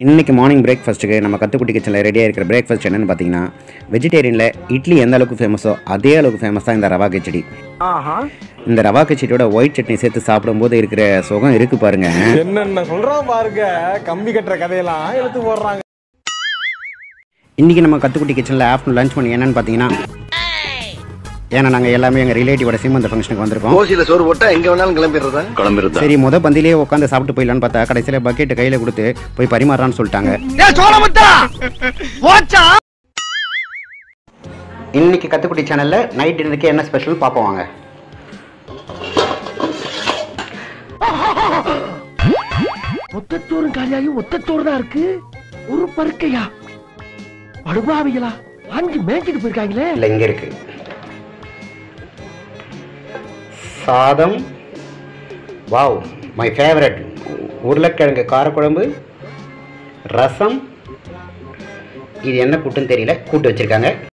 இன்றைக்கி மார்னிங் பிரேக்ஃபாஸ்ட்டுக்கு நம்ம கத்துக்குட்டி கிச்சனில் ரெடியாக இருக்கிற பிரேக்ஃபாஸ்ட் என்னென்னு பார்த்தீங்கன்னா வெஜிடேரியனில் இட்லி எந்த அளவுக்கு ஃபேமஸோ அதே அளவுக்கு ஃபேமஸ் தான் இந்த ரவா கிச்சடி. இந்த ரவா கிச்சடியோட ஒயிட் சட்னி சேர்த்து சாப்பிடும்போது இருக்கிற சுகம் இருக்கு பாருங்க. என்னென்ன சொல்றான் பாருங்க. கம்பி கட்டுற கதையெல்லாம் எடுத்து போடுறாங்க. இன்றைக்கி நம்ம கத்துக்குட்டி கிச்சனில் ஆஃப்டர்நூன் லஞ்ச் பண்ணி என்னென்னு பார்த்தீங்கன்னா ஏன்னா நாங்கள் எல்லாமே எங்கள் ரிலேட்டிவோட சீமந்த ஃபங்க்ஷனுக்கு வந்திருக்கோம். ஓசியில சோறு போட்டா எங்க வேணாலும் கிளம்பிடுறதா? கிளம்பிடுறதா? சரி முத பந்திலேயே உட்காந்து சாப்பிட்டு போயிடலான்னு பார்த்தா கடைசியில் பக்கெட் கையில் கொடுத்து போய் பரிமாறான்னு சொல்லிட்டாங்க. இன்னைக்கு கத்துக்குட்டி சேனல்ல நைட் டின்னருக்கு என்ன ஸ்பெஷல் பார்ப்போம் வாங்க. ஒத்தத்தோறும் காலியாகி ஒத்தத்தோறு தான் இருக்கு. ஒரு பருக்கையா? படுபாவிகளா? வாங்கி மேய்ச்சிட்டு போயிருக்காங்களே. இல்லை இங்கே இருக்கு. சாதம். வாவ் மை ஃபேவரட் உருளைக்கிழங்கு காரக்குழம்பு ரசம். இது என்ன கூட்டுன்னு தெரியல கூட்டு வச்சிருக்காங்க.